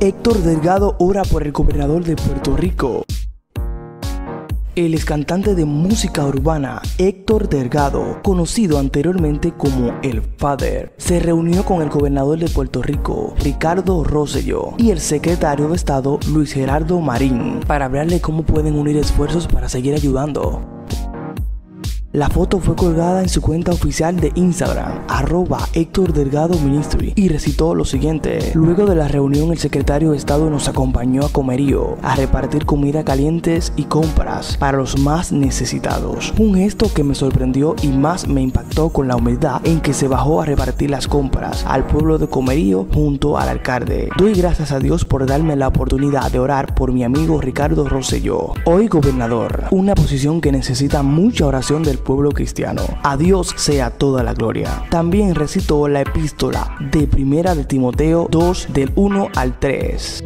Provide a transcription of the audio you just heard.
Héctor Delgado ora por el gobernador de Puerto Rico. El ex cantante de música urbana Héctor Delgado, conocido anteriormente como El Father, se reunió con el gobernador de Puerto Rico, Ricardo Rosselló, y el secretario de Estado, Luis Gerardo Marín, para hablarle cómo pueden unir esfuerzos para seguir ayudando. La foto fue colgada en su cuenta oficial de Instagram, arroba Héctor Delgado Ministry, y recitó lo siguiente. Luego de la reunión, el secretario de Estado nos acompañó a Comerío a repartir comida calientes y compras para los más necesitados. Un gesto que me sorprendió y más me impactó con la humildad en que se bajó a repartir las compras al pueblo de Comerío junto al alcalde. Doy gracias a Dios por darme la oportunidad de orar por mi amigo Ricardo Rosselló, hoy gobernador, una posición que necesita mucha oración del pueblo cristiano. A Dios sea toda la gloria. También recitó la epístola de Primera de Timoteo 2 del 1 al 3.